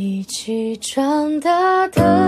一起长大的